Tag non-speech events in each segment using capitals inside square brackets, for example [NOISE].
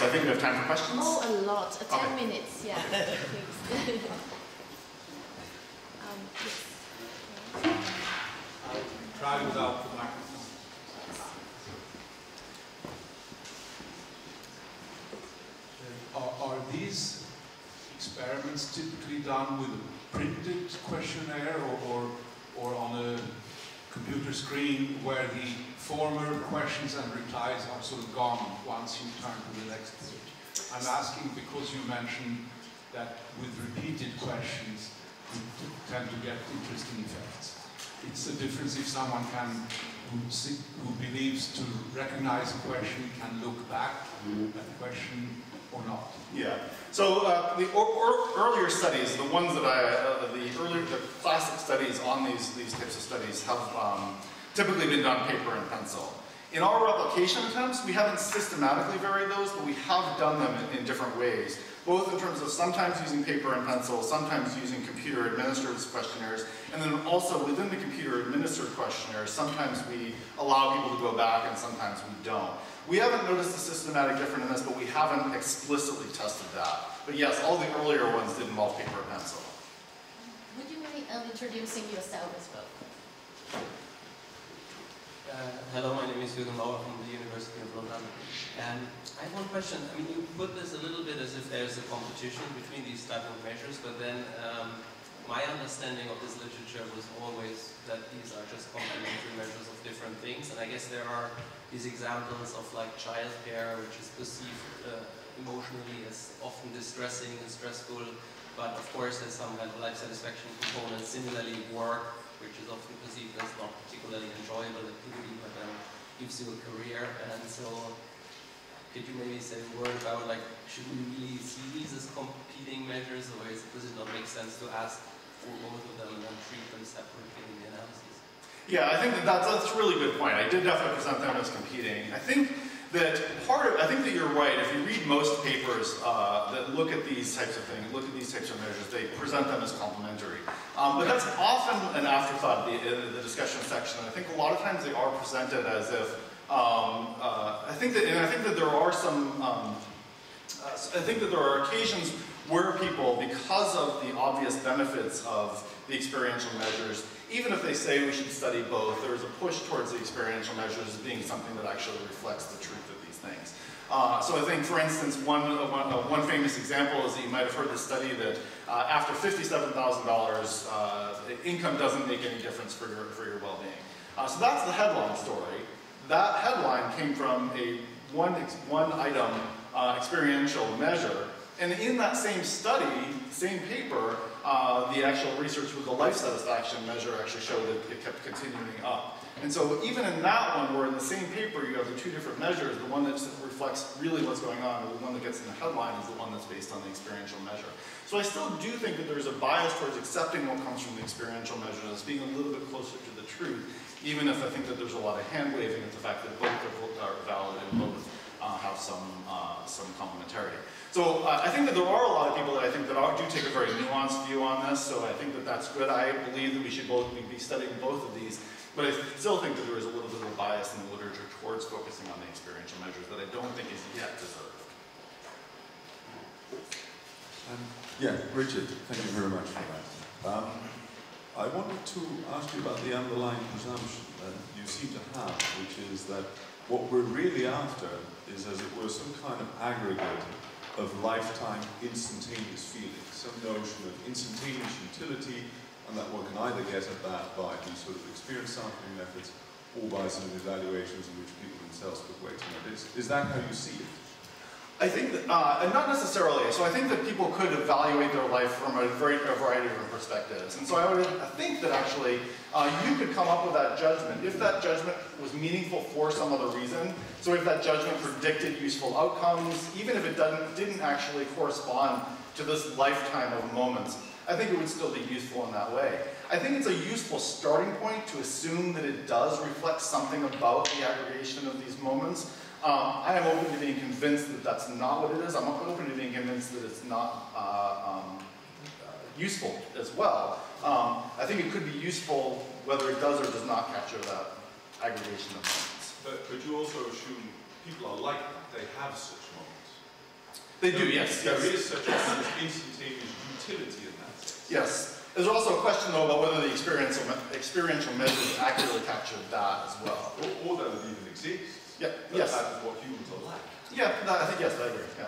So I think we have time for questions. Oh, a lot. Uh, Ten Okay. minutes, yeah. Please. [LAUGHS] um, yes. [LAUGHS] Try without the microphone. Are, are these experiments typically done with a printed questionnaire or, or, or on a computer screen where the former questions and replies are sort of gone once you turn to the next page? I'm asking because you mentioned that with repeated questions you tend to get interesting effects. It's a difference if someone can, who, who believes to recognize a question, can look back mm-hmm. at the question or not. Yeah. So uh, the earlier studies, the ones that I, uh, the earlier, the classic studies on these these types of studies have um, typically been done paper and pencil. In our replication attempts, we haven't systematically varied those, but we have done them in, in different ways, both in terms of sometimes using paper and pencil, sometimes using computer-administered questionnaires, and then also within the computer-administered questionnaires, sometimes we allow people to go back and sometimes we don't. We haven't noticed a systematic difference in this, but we haven't explicitly tested that. But yes, all the earlier ones did involve paper and pencil. Would you mind um, introducing yourself as well? Uh, hello, my name is From the University of Lausanne. And I have one question. I mean, you put this a little bit as if there's a competition between these type of measures, but then um, my understanding of this literature was always that these are just complementary measures of different things. And I guess there are these examples of like childcare, which is perceived uh, emotionally as often distressing and stressful, but of course there's some kind of life satisfaction component. Similarly, work, which is often perceived as not particularly enjoyable activity, but um, gives you a career. And so, could you maybe say a word about like, should we really see these as competing measures, or is, does it not make sense to ask for both of them and then treat them separately in the analysis? Yeah, I think that that's, that's a really good point. I did definitely present them as competing. I think that part of, I think that you're right. If you read most papers uh, that look at these types of things, look at these types of measures, they present them as complementary. Um, but that's often an afterthought in the, the discussion section. I think a lot of times they are presented as if, um, uh, I think that, and I think that there are some, uh, I think that there are occasions where people, because of the obvious benefits of the experiential measures, even if they say we should study both, there is a push towards the experiential measures as being something that actually reflects the truth of these things. Uh, so I think, for instance, one, uh, one, uh, one famous example is that you might have heard the study that uh, after $57,000, uh, income doesn't make any difference for your, for your well-being. Uh, so that's the headline story. That headline came from a one, one item uh, experiential measure. And in that same study, same paper, uh, the actual research with the life satisfaction measure actually showed that it kept continuing up. And so even in that one, where in the same paper you have the two different measures, the one that reflects really what's going on, and the one that gets in the headline is the one that's based on the experiential measure. So I still do think that there's a bias towards accepting what comes from the experiential measures as being a little bit closer to the truth, even if I think that there's a lot of hand waving at the fact that both are valid and both uh, have some, uh, some complementarity. So uh, I think that there are a lot of people that I think that are, do take a very nuanced view on this, so I think that that's good. I believe that we should both be, studying both of these, but I still think that there is a little bit of a bias in the literature towards focusing on the experiential measures that I don't think is yet deserved. Um, yeah, Richard, thank you very much for that. Um, I wanted to ask you about the underlying presumption that you seem to have, which is that what we're really after is, as it were, some kind of aggregate of lifetime instantaneous feelings, some notion of instantaneous utility, and that one can either get at that by these sort of experience sampling methods or by some evaluations in which people themselves put weight on it. Is, is that how you see it? I think uh, and not necessarily. So I think that people could evaluate their life from a, very, a variety of different perspectives. And so I would think that actually uh, you could come up with that judgment if that judgment was meaningful for some other reason. So if that judgment predicted useful outcomes, even if it doesn't, didn't actually correspond to this lifetime of moments, I think it would still be useful in that way. I think it's a useful starting point to assume that it does reflect something about the aggregation of these moments. Um, I am open to being convinced that that's not what it is. I'm open to being convinced that it's not uh, um, uh, useful as well. Um, I think it could be useful whether it does or does not capture that aggregation of moments. But, but you also assume people are like that, they have such moments. They do, yes, There yes. is such a instantaneous utility in that sense. Yes. There's also a question though about whether the experiential, experiential measures accurately captured that as well. Or, or that it even exists. Yeah, That yes. That is what humans are like. Yeah, no, I think yes, I agree. Yeah.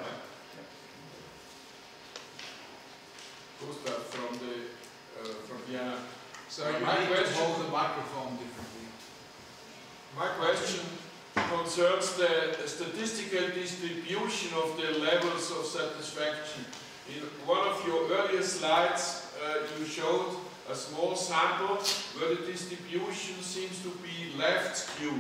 Gustav from the, uh, from Vienna. So You my need to question, hold the microphone differently. my question concerns the statistical distribution of the levels of satisfaction. In one of your earlier slides, uh, you showed a small sample where the distribution seems to be left skew.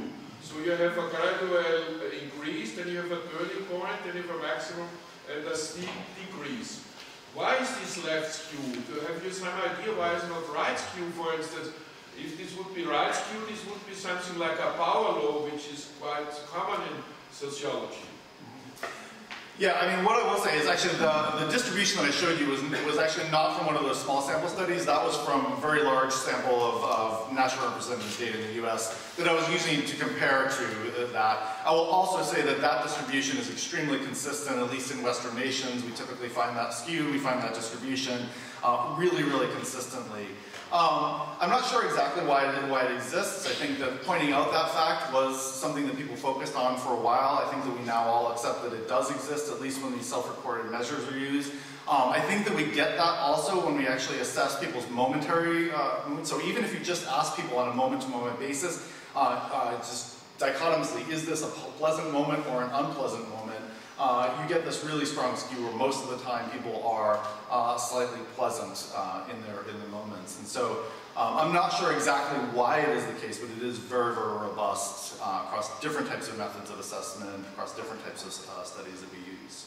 So you have a gradual uh, increase, then you have a turning point, then you have a maximum and a steep decrease. Why is this left skew? Do have you some idea why it's not right skew, for instance? If this would be right skew, this would be something like a power law, which is quite common in sociology. Yeah, I mean, what I will say is actually the, the distribution that I showed you was, was actually not from one of those small sample studies. That was from a very large sample of, of national representative data in the US that I was using to compare to that. I will also say that that distribution is extremely consistent, at least in Western nations. We typically find that skew, we find that distribution uh, really, really consistently. Um, I'm not sure exactly why it, why it exists. I think that pointing out that fact was something that people focused on for a while. I think that we now all accept that it does exist, at least when these self-recorded measures are used. Um, I think that we get that also when we actually assess people's momentary, uh, so even if you just ask people on a moment-to-moment basis, uh, uh, just dichotomously, is this a pleasant moment or an unpleasant moment? Uh, you get this really strong skew where most of the time people are uh, slightly pleasant uh, in their in their moments. And so um, I'm not sure exactly why it is the case, but it is very, very robust uh, across different types of methods of assessment, across different types of uh, studies that we use.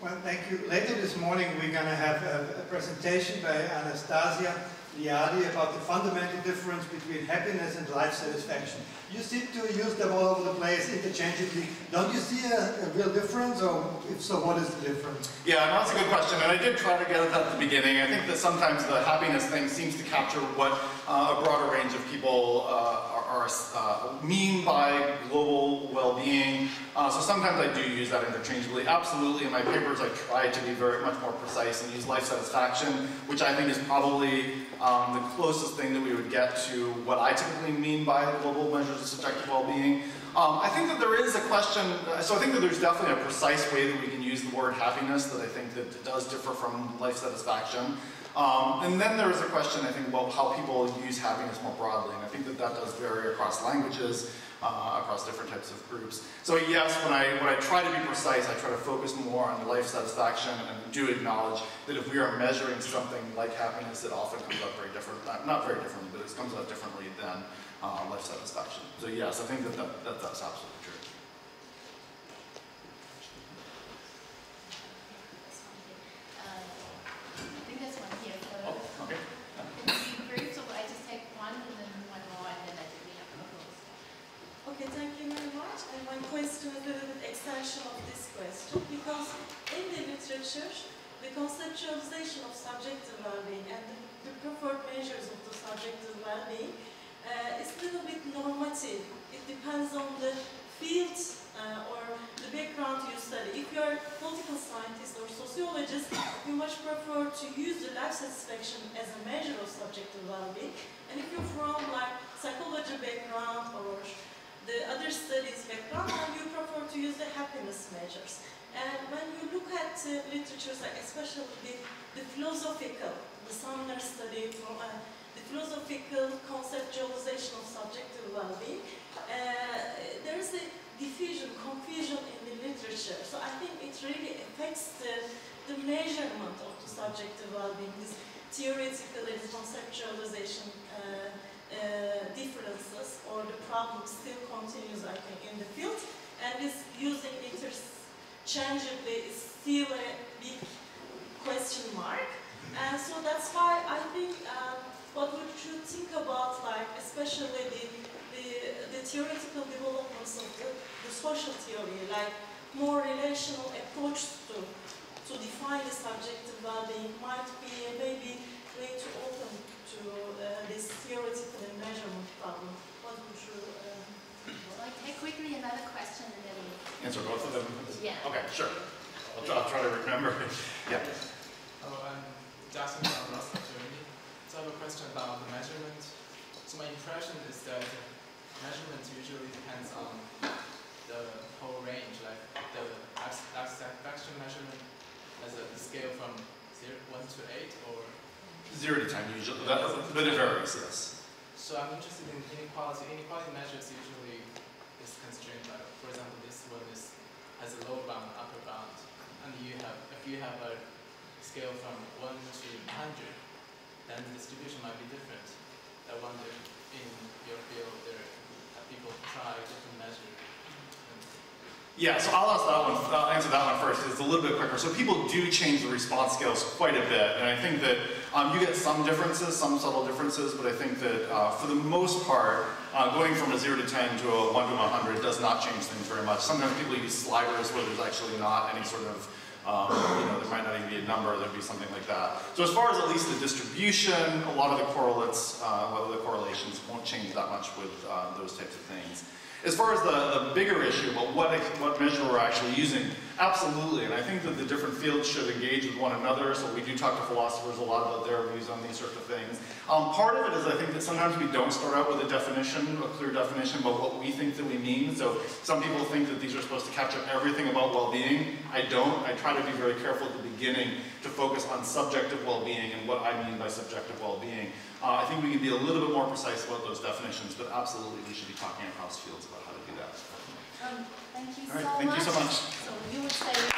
Well, thank you. Later this morning, we're going to have a, a presentation by Anastasia Liadi about the fundamental difference between happiness and life satisfaction. You seem to use them all over the place interchangeably. Don't you see a, a real difference, or if so, what is the difference? Yeah, that's a good question, and I did try to get at that at the beginning. I think that sometimes the happiness thing seems to capture what uh, a broader range of people uh, are, are uh, mean by global well-being. Uh, so sometimes I do use that interchangeably. Absolutely, in my papers, I try to be very much more precise and use life satisfaction, which I think is probably um, the closest thing that we would get to what I typically mean by global measures of subjective well-being. Um, I think that there is a question, so I think that there's definitely a precise way that we can use the word happiness that I think that does differ from life satisfaction. Um, and then there is a question, I think, about how people use happiness more broadly, and I think that that does vary across languages, uh, across different types of groups. So yes, when I, when I try to be precise, I try to focus more on life satisfaction and do acknowledge that if we are measuring something like happiness, it often comes out very different, not- very differently, but it comes out differently than uh, life satisfaction. So yes, I think that, that that's absolutely true. Uh, I think there's one here. Oh, So okay. It's brief, so I just take one and then one more and then I do the other close. Okay, thank you very much. And my question is a little bit extension of this question because in the literature, the conceptualization of subjective well-being and the, preferred measures of the subjective well-being uh, is a little bit normative. It depends on the field uh, or the background you study. If you are a political scientist or sociologist, you much prefer to use the life satisfaction as a measure of subjective well-being. And if you're from like psychology background or the other studies background, and you prefer to use the happiness measures. And when you look at uh, literatures, like especially the, the philosophical, the Sumner study from uh, the philosophical conceptualization of subjective well-being, uh, there is a diffusion, confusion in the literature. So I think it really affects the, the measurement of the subjective well-being, this theoretical and conceptualization uh, differences or the problem still continues, I think, in the field. And this using interchangeably is still a big question mark. And so that's why I think um, what we should think about, like, especially the, the, the theoretical developments of the, the social theory, like more relational approach to, to define the subjective well-being might be maybe way too open to uh, this theoretical and measurement problem. What would you... Uh, Well, I take quickly another question and then Answer both of them? Yeah. Okay, sure. I'll try, I'll try to remember. [LAUGHS] Yeah. Hello, I'm Justin from Rostock, Germany. So I have a question about the measurement. So my impression is that measurement usually depends on the whole range, like the abs- abstraction measurement as a scale from zero, 1 to 8 or Zero to ten usually, but it varies, yes. so I'm interested in inequality. Inequality measures usually is constrained by, for example, this one is has a lower bound, upper bound, and you have if you have a scale from one to hundred, then the distribution might be different. I wonder in your field there have people try different measures. Yeah, so I'll ask that one, I'll answer that one first, it's a little bit quicker. So people do change the response scales quite a bit, and I think that um, you get some differences, some subtle differences, but I think that uh, for the most part, uh, going from a 0 to 10 to a 1 to 100 does not change things very much. Sometimes people use sliders where there's actually not any sort of, um, you know, there might not even be a number, there'd be something like that. So as far as at least the distribution, a lot of the correlates, uh, whether the correlations won't change that much with uh, those types of things. As far as the, the bigger issue about what, what measure we're actually using, absolutely, and I think that the different fields should engage with one another, so we do talk to philosophers a lot about their views on these sorts of things. Um, part of it is I think that sometimes we don't start out with a definition, a clear definition about what we think that we mean, so some people think that these are supposed to capture everything about well-being. I don't. I try to be very careful at the beginning to focus on subjective well-being and what I mean by subjective well-being. Uh, I think we can be a little bit more precise about those definitions, but absolutely we should be talking across fields about how to do that. Um, thank you All right, so thank much. you so much. So you would say